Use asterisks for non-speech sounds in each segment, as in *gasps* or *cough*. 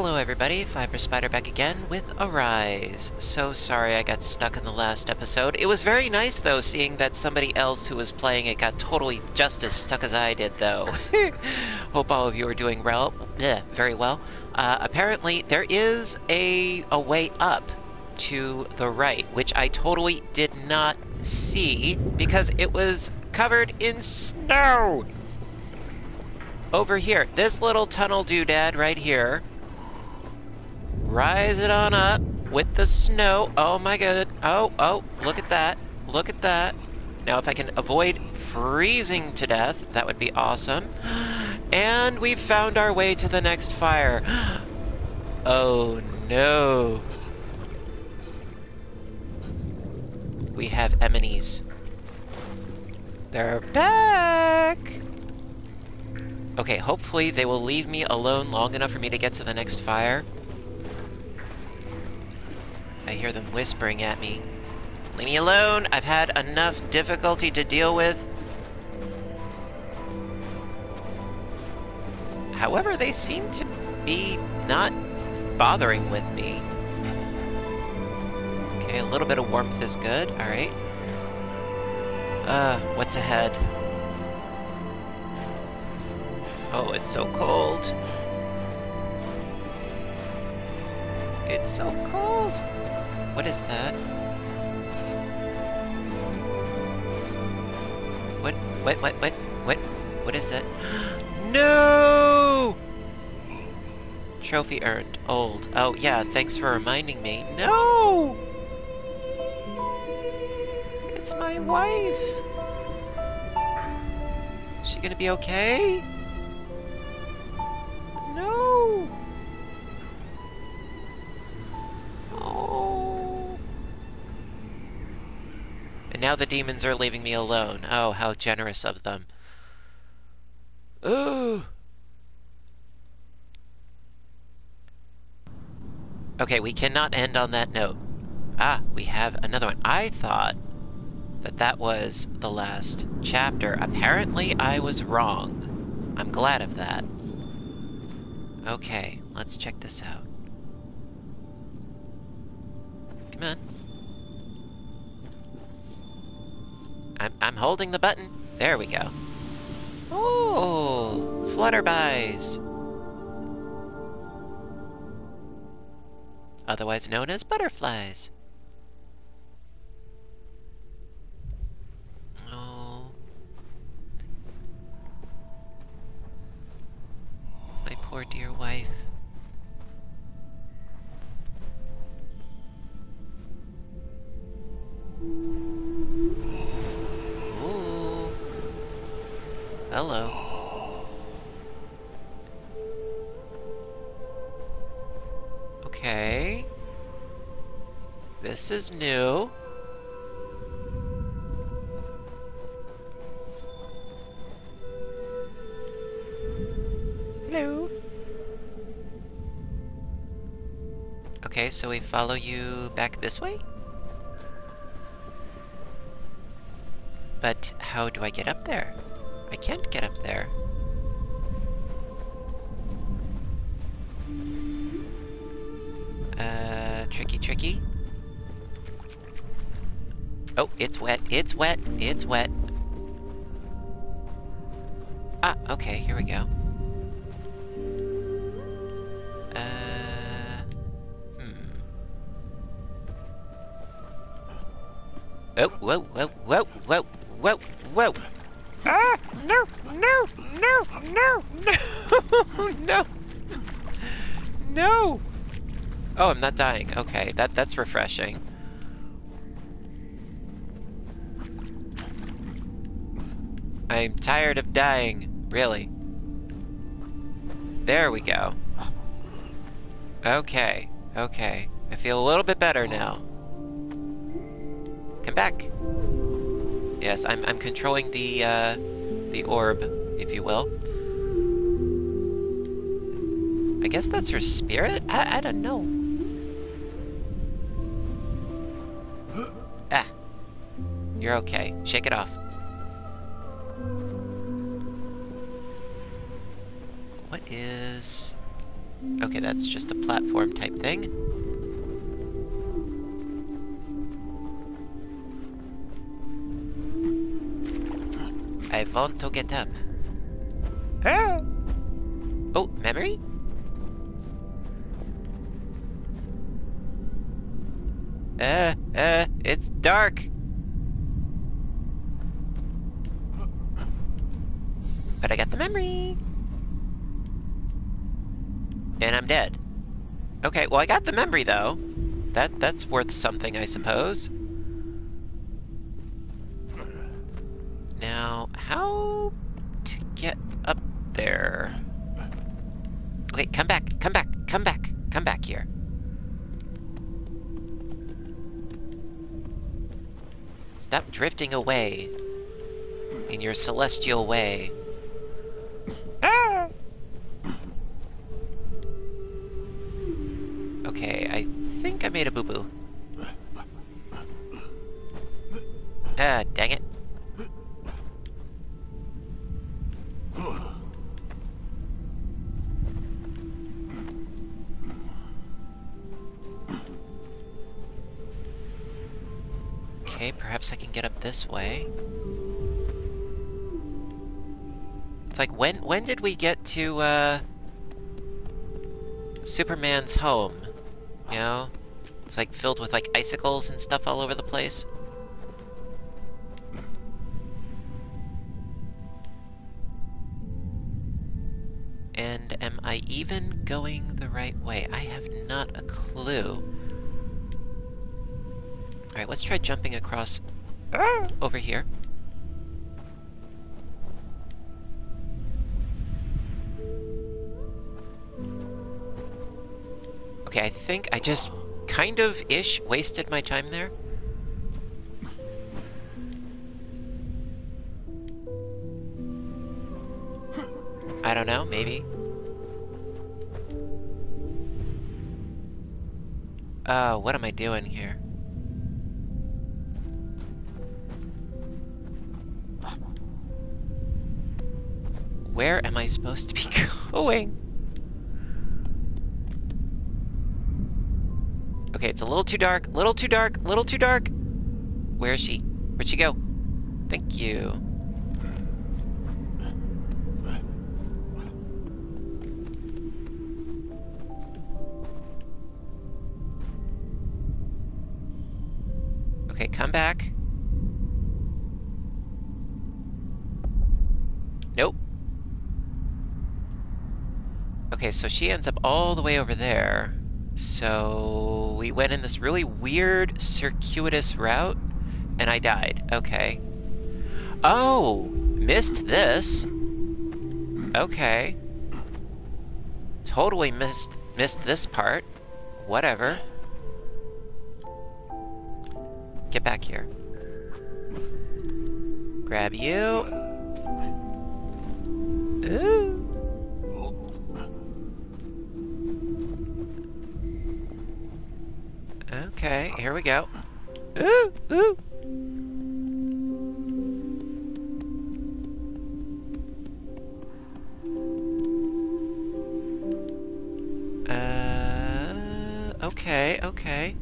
Hello everybody, Fiber Spider back again with Arise. So sorry I got stuck in the last episode. It was very nice though, seeing that somebody else who was playing it got totally just as stuck as I did though. *laughs* Hope all of you are doing well, bleh, very well. Uh, apparently there is a, a way up to the right, which I totally did not see because it was covered in snow. Over here, this little tunnel doodad right here. Rise it on up with the snow. Oh my god. Oh, oh, look at that. Look at that. Now if I can avoid freezing to death, that would be awesome. *gasps* And we've found our way to the next fire. *gasps* Oh no. We have Eminees. They're back! Okay, hopefully they will leave me alone long enough for me to get to the next fire. I hear them whispering at me. Leave me alone! I've had enough difficulty to deal with. However, they seem to be not bothering with me. Okay, a little bit of warmth is good. Alright. Uh, what's ahead? Oh, it's so cold. It's so cold. What is that? What? What? What? What? What? What is that? *gasps* no! Trophy earned. Old. Oh, yeah, thanks for reminding me. No! It's my wife! Is she gonna be okay? Now the demons are leaving me alone. Oh, how generous of them. Ooh! Okay, we cannot end on that note. Ah, we have another one. I thought that that was the last chapter. Apparently, I was wrong. I'm glad of that. Okay, let's check this out. Come on. I'm, I'm holding the button. There we go. Oh, flutterbys. Otherwise known as butterflies. This is new. Hello. Okay, so we follow you back this way? But how do I get up there? I can't get up there. Uh, tricky, tricky. Oh, it's wet, it's wet, it's wet. Ah, okay, here we go. Uh, hmm. Oh, whoa, whoa, whoa, whoa, whoa, whoa! Ah! No! No! No! No! No! *laughs* no! No! Oh, I'm not dying. Okay, that that's refreshing. I'm tired of dying, really. There we go. Okay, okay. I feel a little bit better now. Come back. Yes, I'm I'm controlling the uh, the orb, if you will. I guess that's her spirit? I, I don't know. Ah. You're okay. Shake it off. Is... Okay, that's just a platform type thing. I want to get up. Ah! Oh, memory? Uh, uh, it's dark. But I got the memory. And I'm dead. Okay, well I got the memory though. That that's worth something, I suppose. Now, how to get up there? Okay, come back, come back, come back, come back here. Stop drifting away in your celestial way. Way. It's like, when when did we get to, uh... Superman's home? You know? It's like filled with like icicles and stuff all over the place. And am I even going the right way? I have not a clue. Alright, let's try jumping across over here. Okay, I think I just kind of ish wasted my time there. I don't know, maybe. Uh, what am I doing here? Where am I supposed to be *laughs* going? Okay, it's a little too dark, little too dark, little too dark. Where is she? Where'd she go? Thank you. Okay, come back. Okay, so she ends up all the way over there. So we went in this really weird circuitous route and I died. Okay. Oh, missed this. Okay. Totally missed missed this part. Whatever. Get back here. Grab you. Ooh. Okay, here we go. Ooh, ooh. Uh, okay, okay.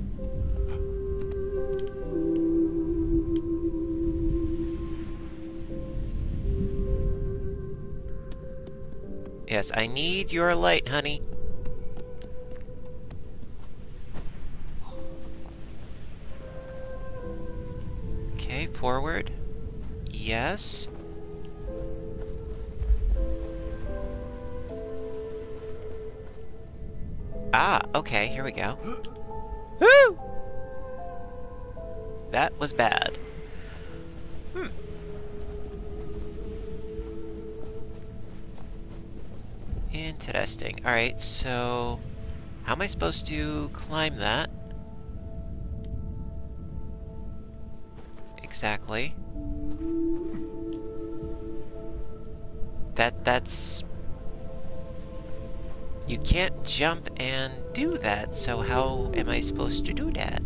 Yes, I need your light, honey. Forward. Yes. Ah, okay, here we go. *gasps* Woo! That was bad. Hmm. Interesting. Alright, so... How am I supposed to climb that? Exactly. That, that's... You can't jump and do that, so how am I supposed to do that?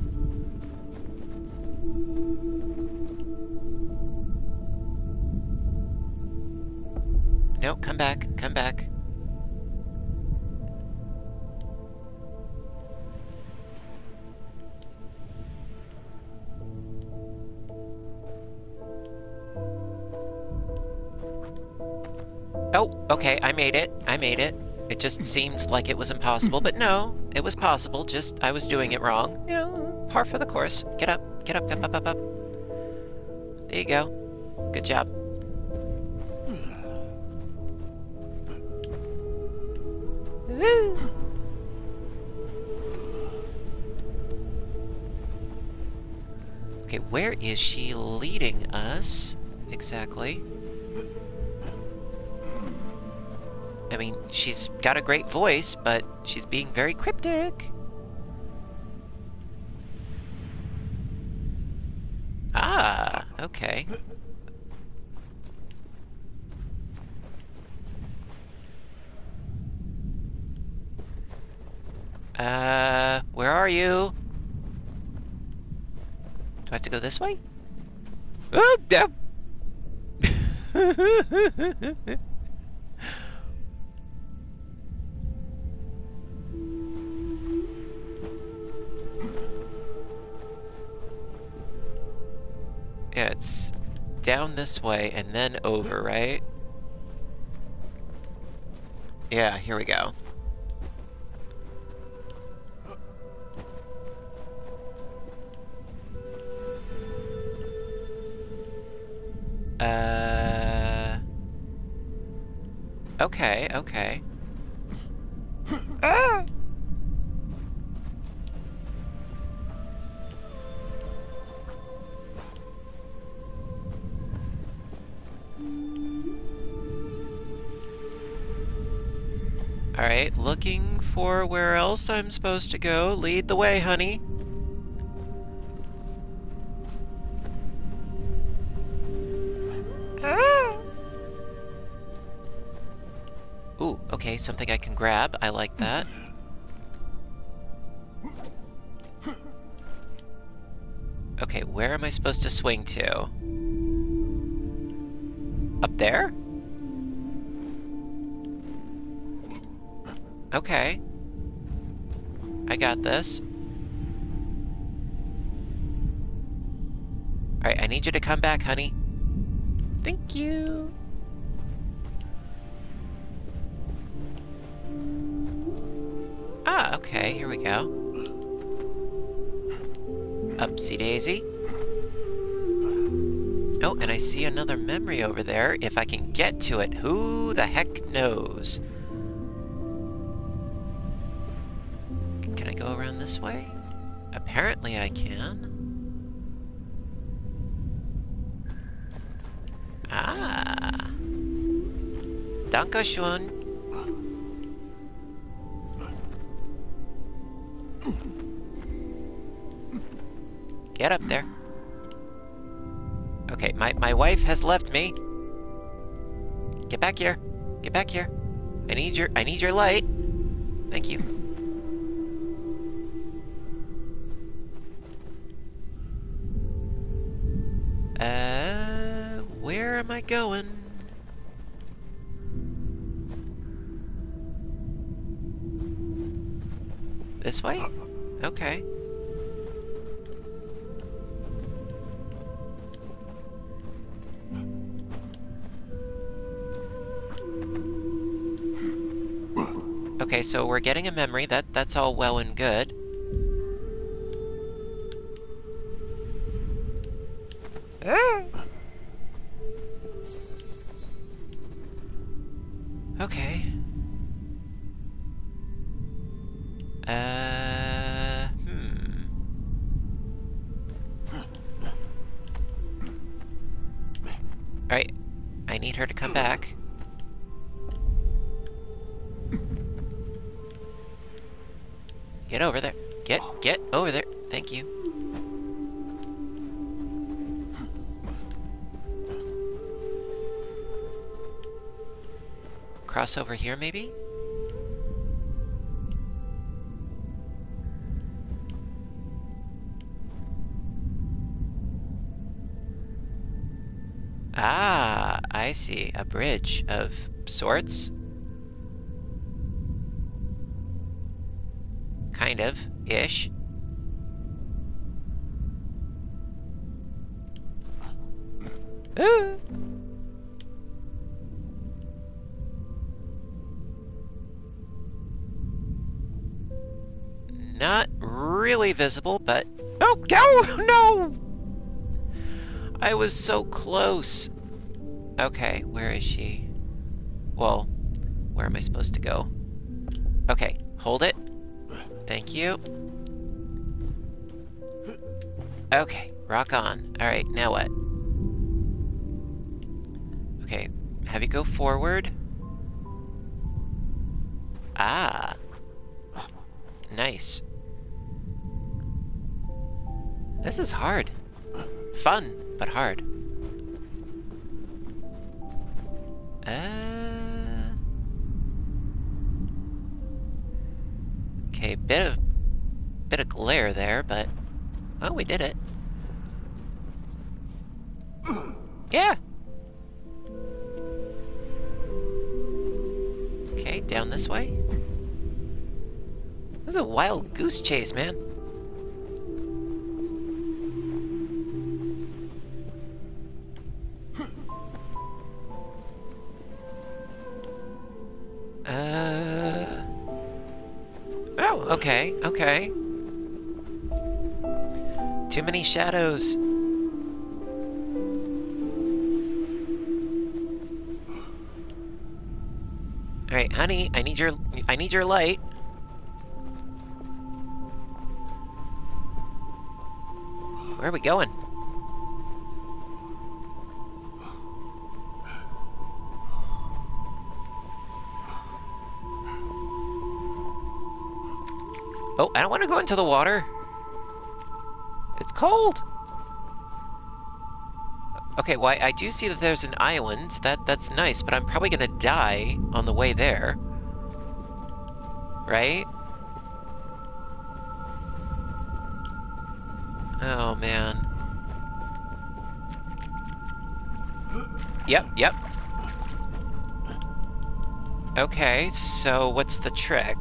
No, come back, come back. Oh, okay, I made it. I made it. It just hmm. seemed like it was impossible, but no, it was possible, just I was doing it wrong. You know, par for the course. Get up, get up, up, up, up, up. There you go. Good job. Woo! *sighs* Okay, where is she leading us exactly? I mean, she's got a great voice, but she's being very cryptic. Ah, okay. Uh, where are you? Do I have to go this way? Oh, damn! *laughs* down this way and then over, right? Yeah, here we go. Uh... Okay, okay. Alright, looking for where else I'm supposed to go. Lead the way, honey. Ah. Ooh, okay, something I can grab. I like that. Okay, where am I supposed to swing to? Up there? Okay. I got this. Alright, I need you to come back, honey. Thank you. Ah, okay, here we go. Upsy daisy. Oh, and I see another memory over there. If I can get to it, who the heck knows? This way? Apparently I can. Ah. Dankeschön. Get up there. Okay, my, my wife has left me. Get back here. Get back here. I need your I need your light. Thank you. Uh where am I going? This way? Okay. Okay, so we're getting a memory. That that's all well and good. Alright, I need her to come back. Get over there. Get, get over there. Thank you. Cross over here, maybe? I see. A bridge of sorts? Kind of, ish. Ooh. Not really visible, but... Oh, go! *laughs* No! I was so close. Okay, where is she? Well, where am I supposed to go? Okay, hold it. Thank you. Okay, rock on. Alright, now what? Okay, have you go forward. Ah. Nice. This is hard. Fun, but hard. Okay, bit of bit of glare there, but oh, we did it. Yeah. Okay, down this way. This is a wild goose chase, man. Okay. Too many shadows. Alright, honey, I need your I need your light. Where are we going? Oh, I don't want to go into the water. It's cold. Okay, well, I do see that there's an island. That That's nice, but I'm probably gonna die on the way there. Right? Oh, man. Yep, yep. Okay, so what's the trick?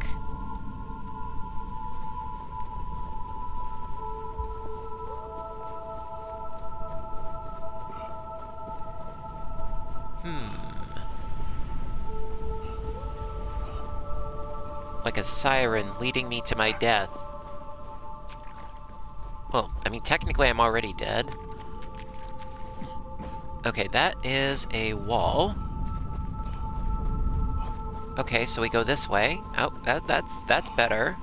Like a siren leading me to my death. Well, I mean, technically I'm already dead. Okay, that is a wall. Okay, so we go this way. Oh, that, that's, that's better.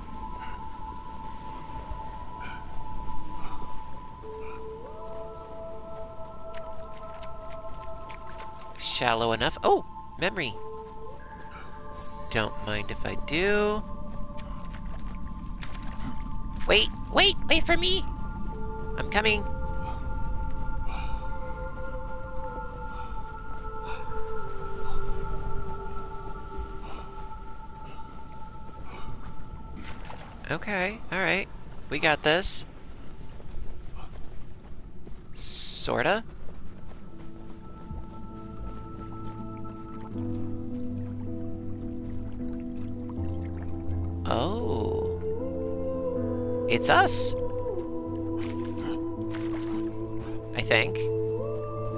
Shallow enough. Oh, memory. Don't mind if I do. Wait, wait, wait for me! I'm coming. Okay, alright. We got this. Sorta. Oh. It's us. I think.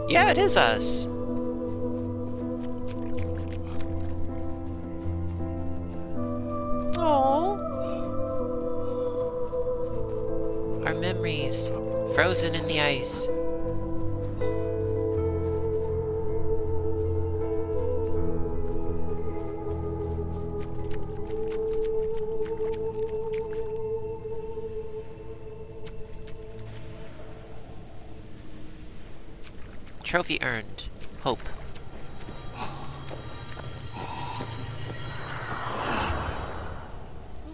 Yeah, it is us. Oh. Our memories frozen in the ice. Trophy earned. Hope.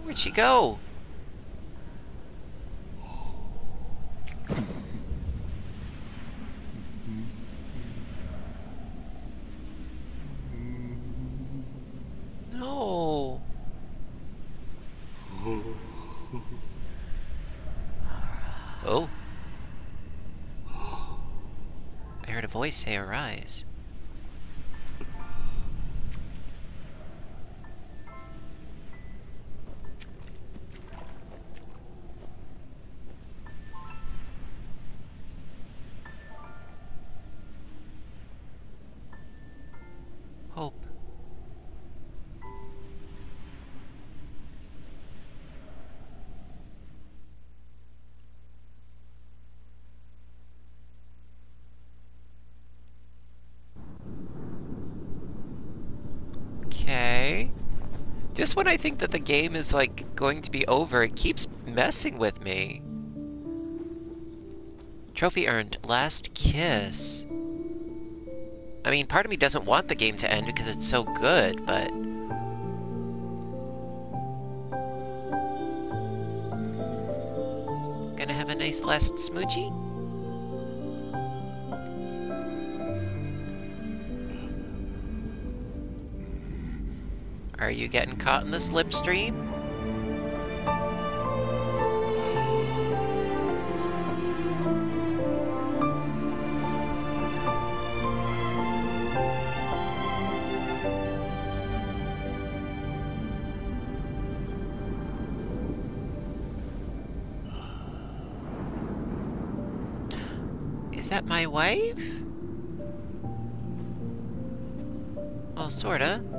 Where'd she go? No. Oh. I heard a voice say arise. Just when I think that the game is, like, going to be over, it keeps messing with me. Trophy earned. Last kiss. I mean, part of me doesn't want the game to end because it's so good, but... Gonna have a nice last smoochie? Are you getting caught in the slipstream? Is that my wife? Well, sorta.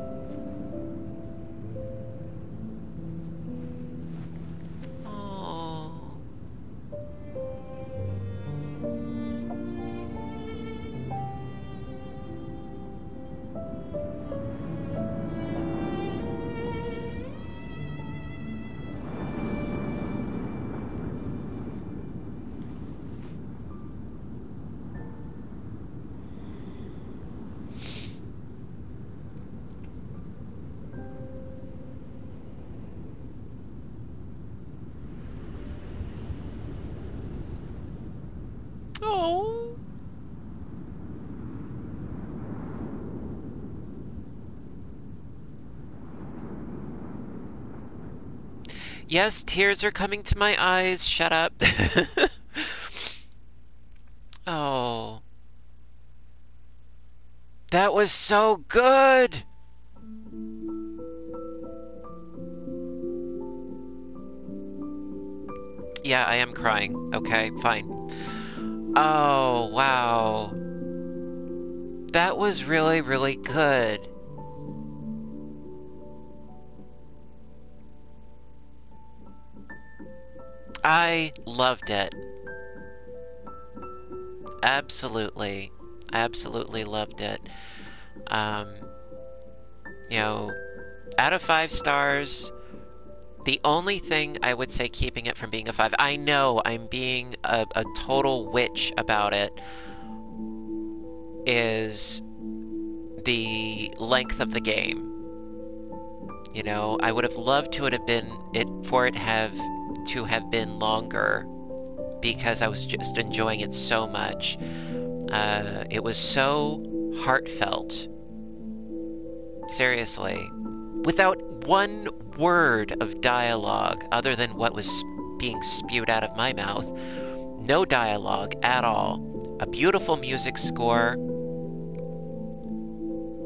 Yes, tears are coming to my eyes. Shut up. *laughs* oh. That was so good. Yeah, I am crying. Okay, fine. Oh, wow. That was really, really good. I loved it. Absolutely. Absolutely loved it. Um, you know, out of five stars, the only thing I would say keeping it from being a five, I know I'm being a, a total witch about it, is the length of the game. You know, I would have loved to have been it for it have to have been longer because I was just enjoying it so much. Uh, it was so heartfelt. Seriously. Without one word of dialogue other than what was being spewed out of my mouth. No dialogue at all. A beautiful music score.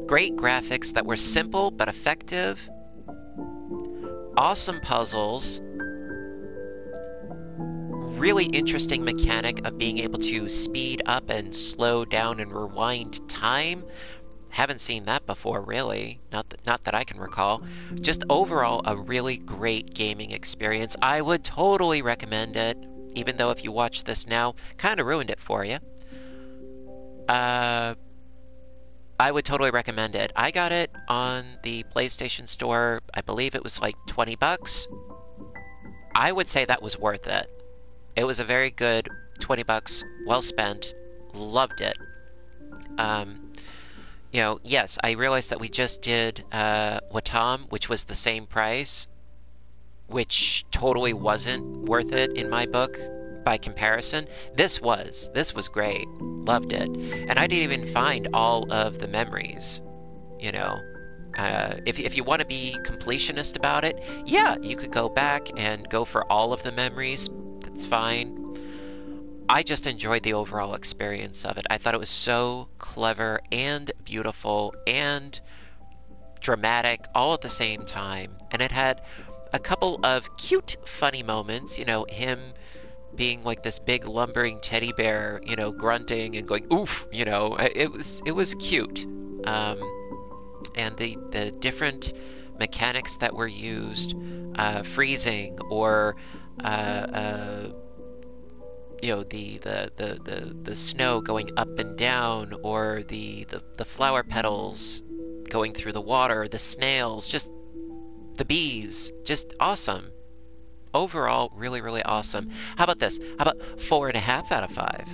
Great graphics that were simple but effective. Awesome puzzles. Really interesting mechanic of being able to speed up and slow down and rewind time haven't seen that before, really. Not that, not that I can recall. Just overall, a really great gaming experience. I would totally recommend it, even though if you watch this now, kind of ruined it for you. Uh, I would totally recommend it. I got it on the PlayStation Store. I believe it was like 20 bucks. I would say that was worth it. It was a very good 20 bucks, well spent. Loved it. Um, you know, yes, I realized that we just did uh, Wattam, which was the same price, which totally wasn't worth it in my book by comparison. This was. This was great. Loved it. And I didn't even find all of the memories, you know. Uh, if, if you want to be completionist about it, yeah, you could go back and go for all of the memories. That's fine. I just enjoyed the overall experience of it. I thought it was so clever and beautiful and dramatic all at the same time. And it had a couple of cute, funny moments. You know, him being like this big lumbering teddy bear, you know, grunting and going oof. You know, it was it was cute. Um, and the the different mechanics that were used, uh, freezing or uh, uh, you know the, the the the the snow going up and down or the the, the flower petals going through the water the snails just the bees. Just awesome. Overall, really, really awesome. How about this? How about four and a half out of five?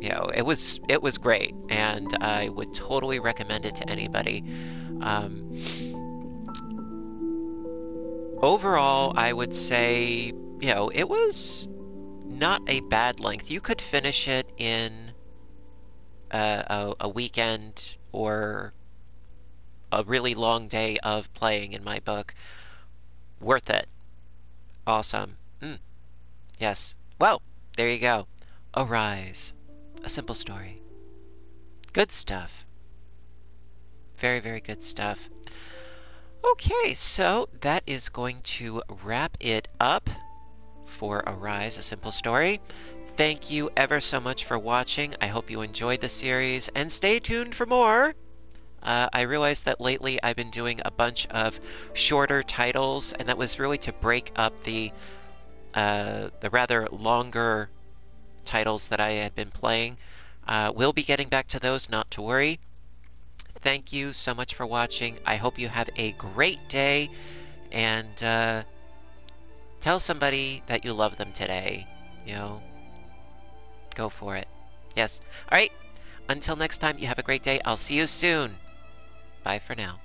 You know, it was it was great, and I would totally recommend it to anybody. Um, overall, I would say, you know, it was not a bad length. You could finish it in a, a weekend or a really long day of playing in my book. Worth it. Awesome. Mm. Yes. Well, there you go. Arise. A simple story. Good stuff. Very, very good stuff. Okay, so that is going to wrap it up for Arise, A Simple Story. Thank you ever so much for watching. I hope you enjoyed the series, and stay tuned for more! Uh, I realized that lately I've been doing a bunch of shorter titles, and that was really to break up the uh, the rather longer titles that I had been playing. Uh, we'll be getting back to those, not to worry. Thank you so much for watching. I hope you have a great day, and uh, tell somebody that you love them today. You know, Go for it. Yes. All right. Until next time, you have a great day. I'll see you soon. Bye for now.